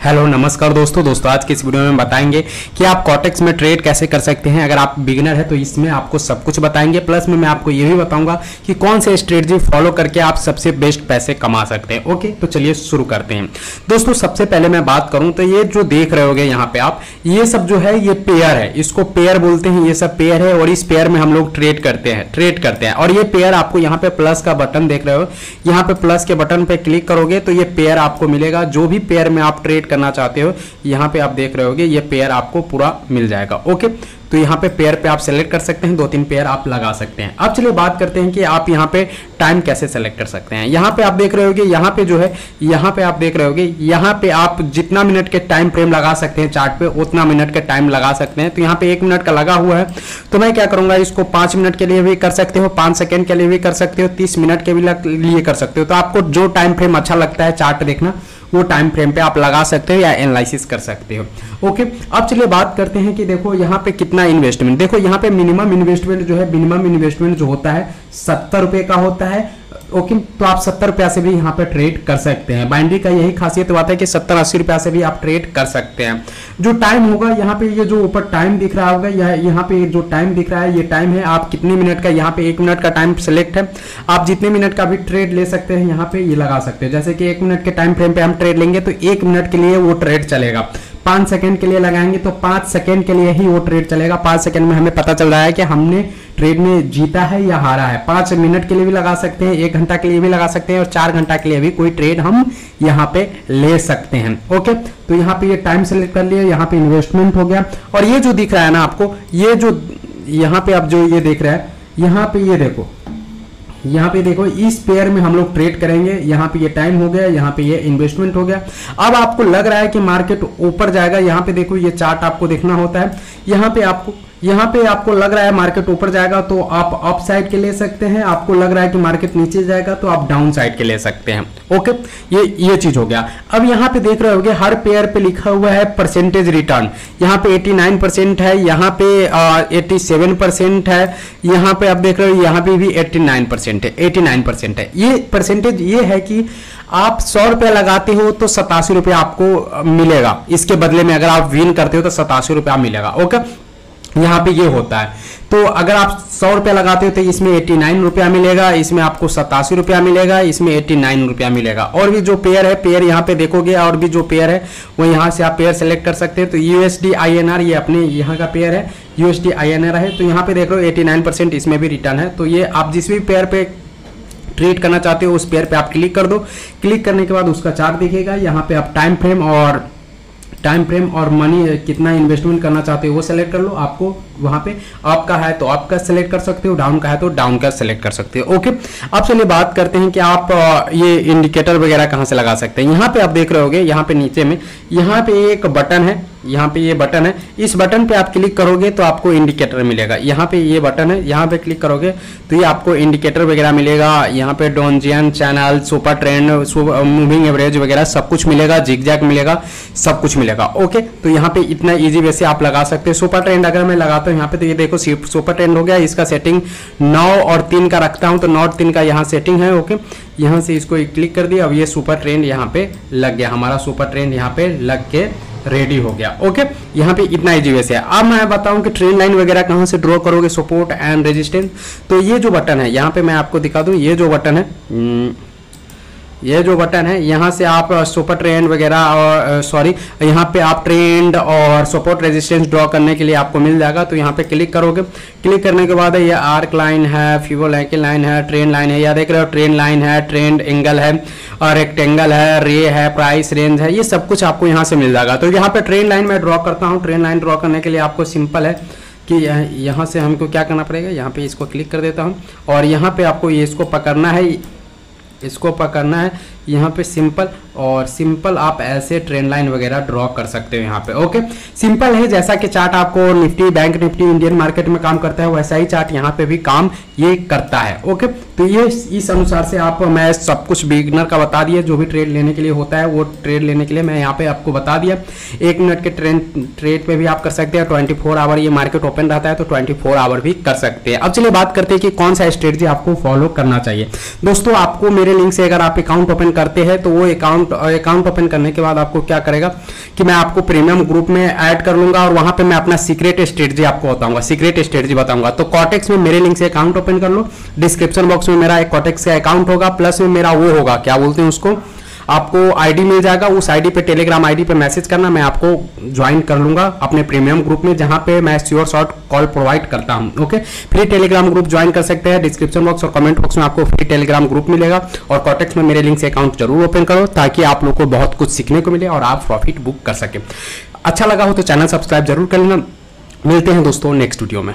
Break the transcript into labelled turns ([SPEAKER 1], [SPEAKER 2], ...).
[SPEAKER 1] Hello नमस्कार दोस्तों। दोस्तों, आज के इस वीडियो में बताएँगे कि आप कॉटेक्स में ट्रेड कैसे कर सकते हैं। अगर आप बिगिनर है तो इसमें आपको सब कुछ बताएँगे। प्लस में मैं आपको ये भी बताऊँगा कि कौन से स्ट्रेटजी फॉलो करके आप सबसे बेस्ट पैसे कमा सकते हैं। ओके तो चलिए शुरू करते हैं। दोस्तों, सबसे पहले मैं बात करूँ तो ये जो देख रहे होगे यहाँ पे आप, ये सब जो है, ये पेयर है। इसको पेयर बोलते हैं, ये सब पेयर है, और इस पेयर में हम लोग ट्रेड करते हैं ट्रेड करते हैं। और ये पेयर आपको यहाँ पे प्लस का बटन देख रहे हो। यहाँ पे प्लस के बटन पे क्लिक करोगे तो ये पेयर आपको मिलेगा। जो भी पेयर में आप ट्रेड करना चाहते हो, यहाँ पे आप देख रहे होगे, ये पेयर आपको पूरा मिल जाएगा ओके तो यहाँ पे पेयर पे आप सेलेक्ट कर सकते हैं दो तीन पेयर आप लगा सकते हैं। अब चलिए बात करते हैं कि आप यहाँ पे टाइम कैसे सेलेक्ट कर सकते हैं। यहाँ पे आप देख रहे होगे, यहाँ पे जो है, यहाँ पे आप देख रहे होगे, यहाँ पे आप जितना मिनट के टाइम फ्रेम लगा सकते हैं चार्ट पे, उतना मिनट के टाइम लगा सकते हैं। तो यहाँ पे एक मिनट का लगा हुआ है तो मैं क्या करूँगा, इसको पाँच मिनट के लिए भी कर सकते हो, पाँच सेकेंड के लिए भी कर सकते हो, तीस मिनट के भी लिए कर सकते हो। तो आपको जो टाइम फ्रेम अच्छा लगता है चार्ट देखना वो टाइम फ्रेम पे आप लगा सकते हो या एनालिसिस कर सकते हो। ओके अब चलिए बात करते हैं कि देखो यहाँ पे कितना इन्वेस्टमेंट देखो यहाँ पे मिनिमम इन्वेस्टमेंट जो है मिनिमम इन्वेस्टमेंट जो होता है, सत्तर रुपए का होता है ओके तो आप सत्तर रुपया से भी यहाँ पे ट्रेड कर सकते हैं। बाइंड्री का यही खासियत बात है कि सत्तर अस्सी रुपया से भी आप ट्रेड कर सकते हैं। जो टाइम होगा, यहाँ पे ये जो ऊपर टाइम दिख रहा होगा यह यहाँ पे जो टाइम दिख रहा है, ये टाइम है, आप कितने मिनट का, यहाँ पे एक मिनट का टाइम सेलेक्ट है। आप जितने मिनट का भी ट्रेड ले सकते हैं, यहाँ पे ये लगा सकते हैं। जैसे कि एक मिनट के टाइम फ्रेम पे हम ट्रेड लेंगे तो एक मिनट के लिए वो ट्रेड चलेगा। पाँच सेकंड के लिए लगाएँगे तो पाँच सेकंड के लिए ही वो ट्रेड चलेगा। पाँच सेकंड में हमें पता चल रहा है कि हमने ट्रेड में जीता है या हारा है। पाँच मिनट के लिए भी लगा सकते हैं, एक घंटा के लिए भी लगा सकते हैं और चार घंटा के लिए भी कोई ट्रेड हम यहाँ पे ले सकते हैं। ओके तो यहाँ पे ये टाइम सेलेक्ट कर लिया, यहाँ पे इन्वेस्टमेंट हो गया। और ये जो दिख रहा है ना आपको, ये जो यहाँ पे आप जो ये देख रहे हैं, यहाँ पे ये देखो। यहाँ पे देखो, इस पेयर में हम लोग ट्रेड करेंगे। यहाँ पे ये टाइम हो गया, यहाँ पे ये इन्वेस्टमेंट हो गया। अब आपको लग रहा है कि मार्केट ऊपर जाएगा। यहाँ पे देखो, ये चार्ट आपको देखना होता है। यहाँ पे आपको यहाँ पे आपको लग रहा है मार्केट ऊपर जाएगा तो आप अप साइड के ले सकते हैं। आपको लग रहा है कि मार्केट नीचे जाएगा तो आप डाउन साइड के ले सकते हैं। ओके ये ये चीज़ हो गया। अब यहाँ पे देख रहे होगे, हर पेयर पे लिखा हुआ है परसेंटेज रिटर्न यहाँ पे 89 परसेंट है, यहाँ पे एट्टी सेवन परसेंट है। यहाँ पे आप देख रहे हो, यहाँ पे भी 89 परसेंट है 89 परसेंट है। ये परसेंटेज ये है कि आप सौ रुपया लगाते हो तो सतासी रुपया आपको मिलेगा। इसके बदले में अगर आप विन करते हो तो सतासी रुपया मिलेगा। ओके यहाँ पे ये होता है। तो अगर आप सौ रुपया लगाते हो तो इसमें एट्टी नाइन रुपया मिलेगा, इसमें आपको सतासी रुपया मिलेगा, इसमें एट्टी नाइन रुपया मिलेगा। और भी जो पेयर है, पेयर यहाँ पे देखोगे, और भी जो पेयर है, वो यहाँ से आप पेयर सेलेक्ट कर सकते हैं। तो यूएसडी आईएनआर ये अपने यहाँ का पेयर है यूएसडी आईएनआर है। तो यहाँ पे देख रहे हो एटी नाइन परसेंट इसमें भी रिटर्न है। तो ये आप जिस भी पेयर पे ट्रेड करना चाहते हो, उस पेयर पे आप क्लिक कर दो। क्लिक करने के बाद उसका चार्ट दिखेगा। यहाँ पे आप टाइम फ्रेम और टाइम फ्रेम और मनी कितना इन्वेस्टमेंट करना चाहते हो, वो सेलेक्ट कर लो, आपको वहाँ पे अप का है तो अप का सेलेक्ट कर सकते हो डाउन का है तो डाउन का सेलेक्ट कर सकते हो ओके अब चलिए बात करते हैं कि आप ये इंडिकेटर वगैरह कहाँ से लगा सकते हैं। यहाँ पे आप देख रहे होगे, यहाँ पे नीचे में, यहाँ पे एक बटन है यहाँ पे ये बटन है। इस बटन पे आप क्लिक करोगे तो आपको इंडिकेटर मिलेगा। यहाँ पे ये बटन है, यहाँ पे क्लिक करोगे तो ये आपको इंडिकेटर वगैरह मिलेगा। यहाँ पे Donchian channel super trend moving average वगैरह सब कुछ मिलेगा जिग जैक मिलेगा, सब कुछ मिलेगा। ओके तो यहाँ पे इतना ईजी वैसे आप लगा सकते हैं। सुपर ट्रेंड अगर मैं लगाता हूँ, यहाँ पे तो ये देखो सुपर ट्रेंड हो गया। इसका सेटिंग नौ और तीन का रखता हूँ तो नौ और तीन का यहाँ सेटिंग है। ओके यहाँ से इसको क्लिक कर दिया। अब ये सुपर ट्रेंड यहाँ पे लग गया। हमारा सुपर ट्रेंड यहाँ पे लग के रेडी हो गया। ओके यहाँ पे इतना इजी वैसे है। अब मैं बताऊँ कि ट्रेन लाइन वगैरह कहाँ से ड्रॉ करोगे सपोर्ट एंड रेजिस्टेंस तो ये जो बटन है यहाँ पे मैं आपको दिखा दूँ ये जो बटन है हम्म, ये जो बटन है, यहाँ से आप सुपर ट्रेंड वगैरह और सॉरी यहाँ पे आप ट्रेंड और सपोर्ट रेजिस्टेंस ड्रॉ करने के लिए आपको मिल जाएगा। तो यहाँ पे क्लिक करोगे। क्लिक करने के बाद ये आर्क लाइन है फीवो लैकिन लाइन है ट्रेंड लाइन है। या देख रहे हो ट्रेंड लाइन है ट्रेंड एंगल है और रेक्टेंगल है रे है प्राइस रेंज है। ये सब कुछ आपको यहाँ से मिल जाएगा। तो यहाँ पे ट्रेन लाइन में ड्रॉ करता हूँ। ट्रेन लाइन ड्रॉ करने के लिए आपको सिंपल है कि यहाँ से हमको क्या करना पड़ेगा। यहाँ पे इसको क्लिक कर देता हूँ और यहाँ पे आपको ये इसको पकड़ना है। इसको पकड़ना है। यहाँ पे सिंपल और सिंपल आप ऐसे ट्रेंड लाइन वगैरह ड्रॉ कर सकते हो यहाँ पे, ओके? सिंपल है, जैसा कि चार्ट आपको Nifty, bank Nifty, Indian market में काम करता है, वैसा ही चार्ट यहाँ पे भी काम ये करता है, ओके? तो ये इस अनुसार से आप, मैं सब कुछ बिगनर का बता दिया, जो भी ट्रेड लेने के लिए होता है, वो ट्रेड लेने के लिए मैं यहाँ पे आपको बता दिया। एक मिनट के ट्रेन ट्रेड पे भी आप कर सकते हैं ट्वेंटी फोर आवर ये मार्केट ओपन रहता है तो ट्वेंटी फोर आवर भी कर सकते हैं। अब चलिए बात करते हैं कि कौन सा स्ट्रेटजी आपको फॉलो करना चाहिए। दोस्तों, आपको मेरे लिंक से अगर आप अकाउंट ओपन करते हैं तो वो अकाउंट अकाउंट अकाउंट ओपन करने के बाद आपको क्या करेगा कि मैं आपको प्रीमियम ग्रुप में ऐड कर लूँगा और वहाँ पे मैं अपना सीक्रेट स्ट्रेटजी आपको बताऊँगा सीक्रेट स्ट्रेटजी बताऊँगा। तो कॉटेक्स में मेरे लिंक से अकाउंट ओपन कर लो डिस्क्रिप्शन बॉक्स में मेरा एक कॉटेक्स का अकाउंट होगा प्लस में मेरा वो होगा, क्या बोलते हैं उसको? आपको आईडी मिल जाएगा, उस आईडी पे टेलीग्राम आईडी पे मैसेज करना, मैं आपको ज्वाइन कर लूँगा अपने प्रीमियम ग्रुप में, जहाँ पे मैं श्योर शॉर्ट कॉल प्रोवाइड करता हूँ okay free Telegram group join कर सकते हैं डिस्क्रिप्शन बॉक्स और कमेंट बॉक्स में आपको फ्री टेलीग्राम ग्रुप मिलेगा और कॉटेक्स में मेरे लिंक से अकाउंट ज़रूर ओपन करो, ताकि आप लोग को बहुत कुछ सीखने को मिले और आप प्रॉफिट बुक कर सके। अच्छा लगा हो तो चैनल सब्सक्राइब ज़रूर कर लेना। मिलते हैं दोस्तों नेक्स्ट वीडियो में।